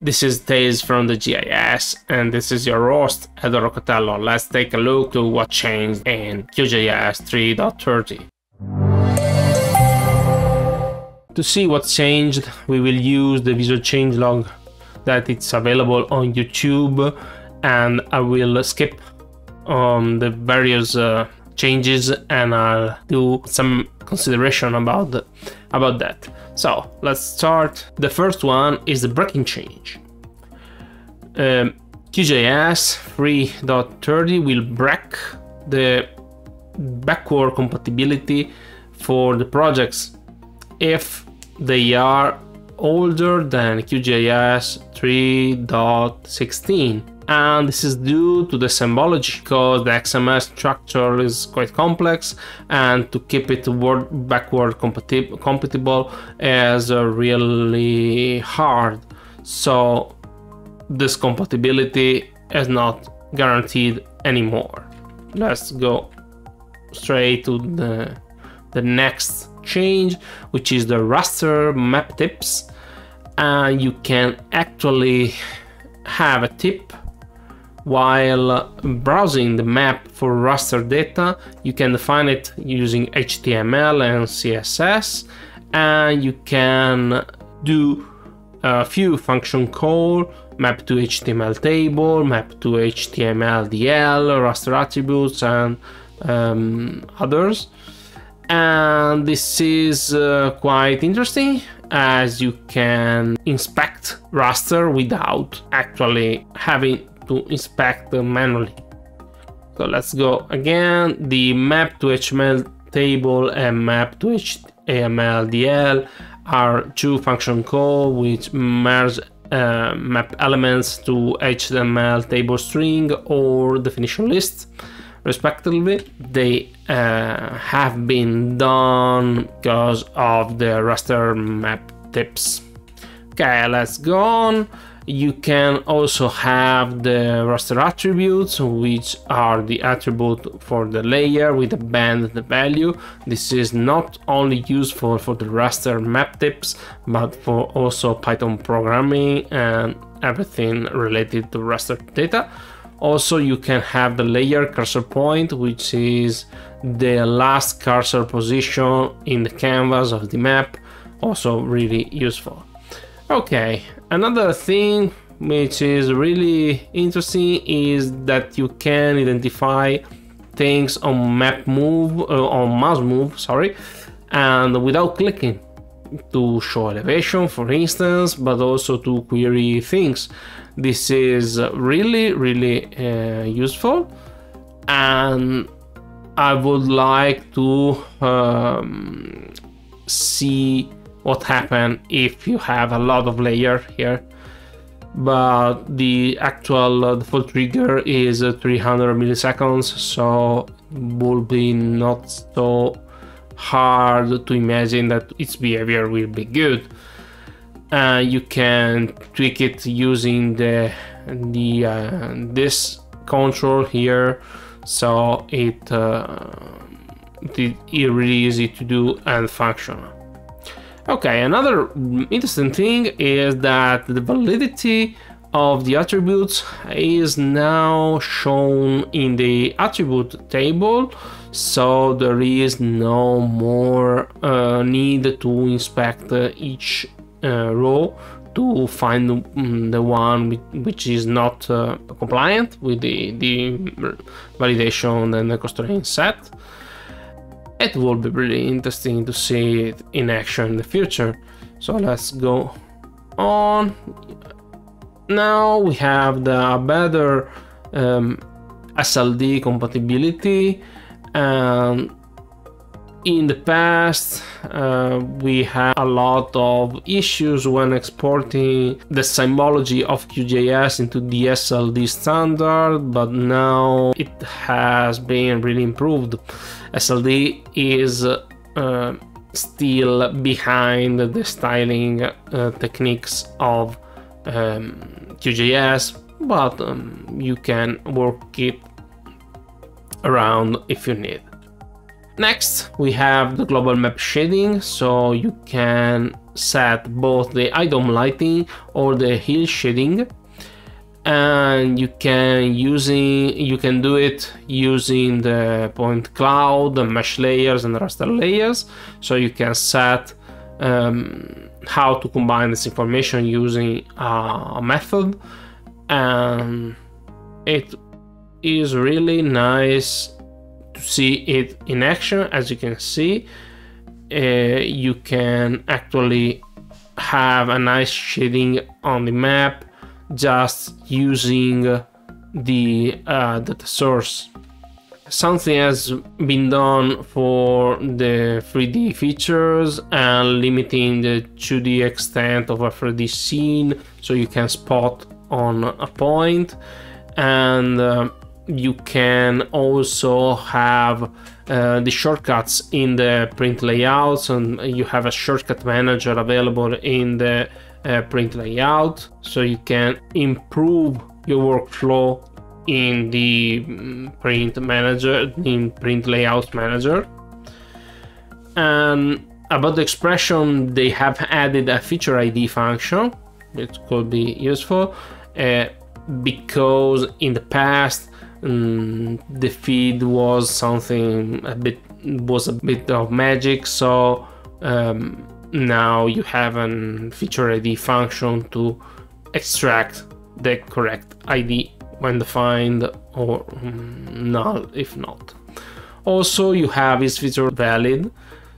This is Tales from the GIS, and this is your host, Edo Roccatello. Let's take a look to what changed in QGIS 3.30. To see what changed, we will use the visual changelog that it's available on YouTube, and I will skip on the various uh, changes and I'll do some consideration about about that. So let's start. The first one is the breaking change. Um, QGIS 3.30 will break the backward compatibility for the projects if they are older than QGIS 3.16 and this is due to the symbology because the XML structure is quite complex and to keep it word backward compatib compatible is uh, really hard. So this compatibility is not guaranteed anymore. Let's go straight to the the next change which is the raster map tips. And you can actually have a tip while browsing the map for raster data, you can define it using HTML and CSS, and you can do a few function call, map to HTML table, map to HTML DL, raster attributes, and um, others. And this is uh, quite interesting as you can inspect raster without actually having to inspect manually. So let's go again. The map to HTML table and map to HTML DL are two function call which merge uh, map elements to HTML table string or definition list respectively. They uh, have been done because of the raster map tips. Okay, let's go on. You can also have the raster attributes, which are the attribute for the layer with the band the value. This is not only useful for the raster map tips, but for also Python programming and everything related to raster data. Also, you can have the layer cursor point, which is the last cursor position in the canvas of the map. Also really useful. Okay, another thing which is really interesting is that you can identify things on map move uh, on mouse move sorry and without clicking to show elevation for instance but also to query things. This is really really uh, useful and i would like to um, see what happen if you have a lot of layer here. But the actual uh, default trigger is uh, 300 milliseconds so will be not so hard to imagine that its behavior will be good. Uh, you can tweak it using the the uh, this control here so it uh, it really easy to do and functional Okay, another interesting thing is that the validity of the attributes is now shown in the attribute table so there is no more uh, need to inspect uh, each uh, row to find um, the one which is not uh, compliant with the, the validation and the constraint set it will be really interesting to see it in action in the future. So let's go on. Now we have the better um, SLD compatibility and in the past uh, we had a lot of issues when exporting the symbology of QGIS into the SLD standard but now it has been really improved SLD is uh, still behind the styling uh, techniques of um, QGIS, but um, you can work it around if you need. Next, we have the global map shading, so you can set both the eye dome lighting or the hill shading. And you can using you can do it using the point cloud the mesh layers and raster layers. So you can set um, how to combine this information using a method. And it is really nice see it in action as you can see uh, you can actually have a nice shading on the map just using the uh, data source. Something has been done for the 3D features and limiting the 2D extent of a 3D scene so you can spot on a point and uh, you can also have uh, the shortcuts in the print layouts and you have a shortcut manager available in the uh, print layout. So you can improve your workflow in the mm, print manager in print layout manager. And about the expression they have added a feature id function which could be useful uh, because in the past um, the feed was something a bit was a bit of magic so um, now you have a feature ID function to extract the correct ID when defined or mm, null if not. Also, you have is feature valid,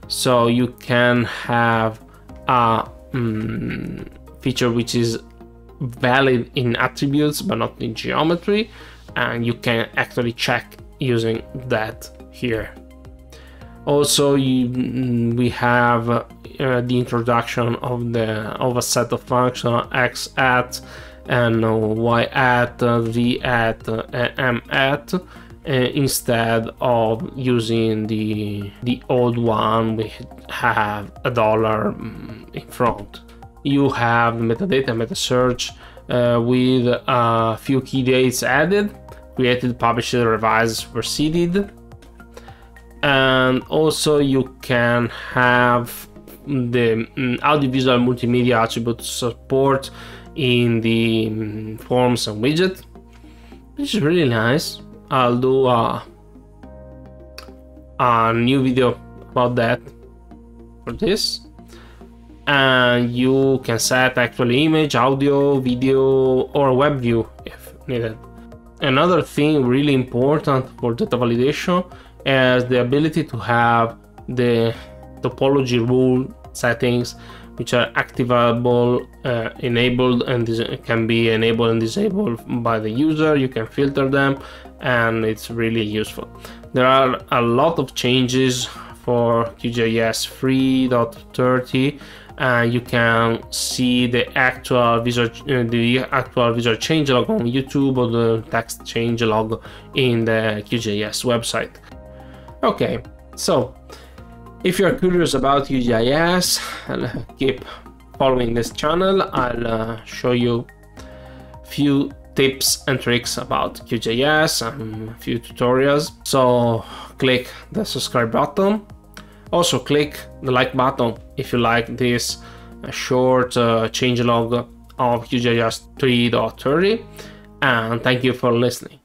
so you can have a um, feature which is valid in attributes but not in geometry, and you can actually check using that here. Also, you, mm, we have uh, the introduction of the of a set of functions x at and y at, v at, m at. Uh, instead of using the the old one we have a dollar mm, in front you have metadata meta search uh, with a few key dates added created published revised proceeded. And also you can have the um, audiovisual multimedia attribute support in the um, forms and widget which is really nice. I'll do a, a new video about that for this and you can set actually image audio video or web view if needed. Another thing really important for data validation is the ability to have the topology rule settings which are activable uh, enabled and can be enabled and disabled by the user. You can filter them and it's really useful. There are a lot of changes for QGIS 3.30 and you can see the actual visual uh, the actual visual change log on YouTube or the text change log in the QGIS website Okay, so if you're curious about QGIS, keep following this channel. I'll uh, show you few tips and tricks about QGIS and a few tutorials. So click the subscribe button. Also click the like button if you like this short uh, changelog of QGIS 3.30. And thank you for listening.